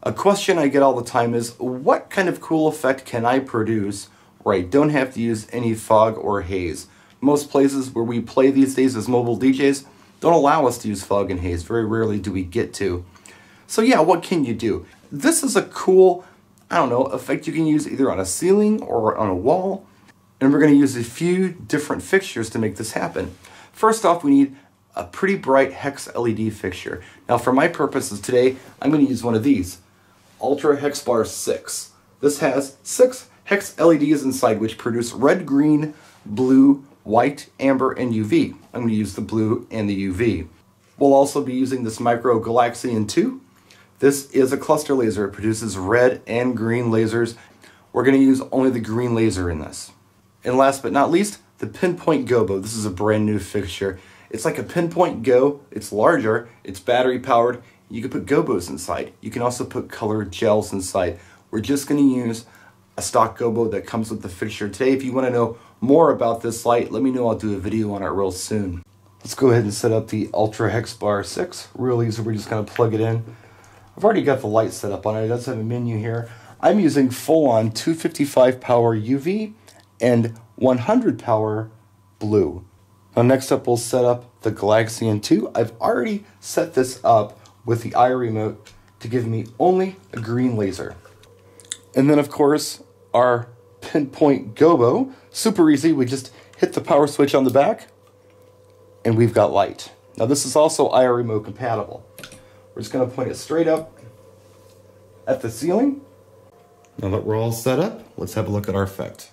A question I get all the time is, what kind of cool effect can I produce where I don't have to use any fog or haze? Most places where we play these days as mobile DJs don't allow us to use fog and haze. Very rarely do we get to. So yeah, what can you do? This is a cool, I don't know, effect you can use either on a ceiling or on a wall. And we're going to use a few different fixtures to make this happen. First off, we need a pretty bright hex LED fixture. Now for my purposes today, I'm going to use one of these, Ultra Hex Bar 6. This has six hex LEDs inside which produce red, green, blue, white, amber, and UV. I'm going to use the blue and the UV. We'll also be using this Micro Galaxian 2. This is a cluster laser. It produces red and green lasers. We're going to use only the green laser in this. And last but not least, the Pinpoint Gobo. This is a brand new fixture. It's like a Pinpoint Go. It's larger. It's battery powered. You can put gobos inside. You can also put color gels inside. We're just going to use a stock gobo that comes with the fixture today. If you want to know more about this light, let me know. I'll do a video on it real soon. Let's go ahead and set up the Ultra Hex Bar 6. Real easy. We're just going to plug it in. I've already got the light set up on it. It does have a menu here. I'm using full-on 255 power UV and 100 power blue. Now next up we'll set up the Galaxian 2. I've already set this up with the eye remote to give me only a green laser. And then of course our pinpoint gobo, super easy, we just hit the power switch on the back and we've got light. Now this is also IR remote compatible. We're just going to point it straight up at the ceiling. Now that we're all set up, let's have a look at our effect.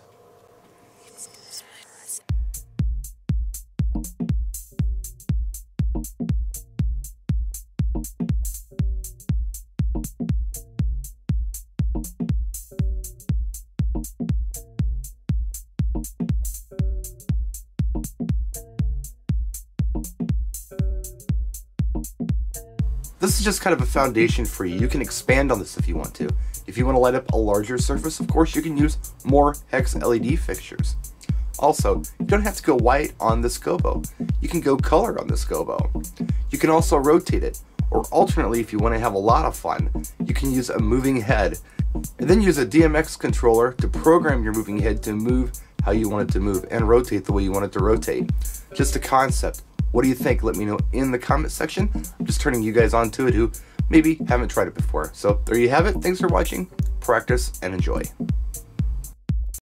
This is just kind of a foundation for you. You can expand on this if you want to. If you want to light up a larger surface, of course, you can use more hex LED fixtures. Also, you don't have to go white on this gobo. You can go color on this gobo. You can also rotate it, or alternately, if you want to have a lot of fun, you can use a moving head, and then use a DMX controller to program your moving head to move how you want it to move and rotate the way you want it to rotate. Just a concept. What do you think? Let me know in the comment section. I'm just turning you guys on to it who maybe haven't tried it before. So there you have it. Thanks for watching. Practice and enjoy.